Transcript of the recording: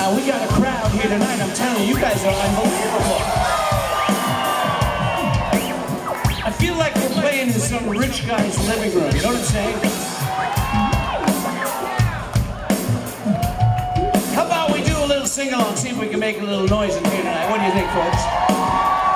Now we got a crowd here tonight. I'm telling you guys are unbelievable. I feel like we're playing in some rich guy's living room, you know what I'm saying? How about we do a little sing-along, see if we can make a little noise in here tonight. What do you think, folks?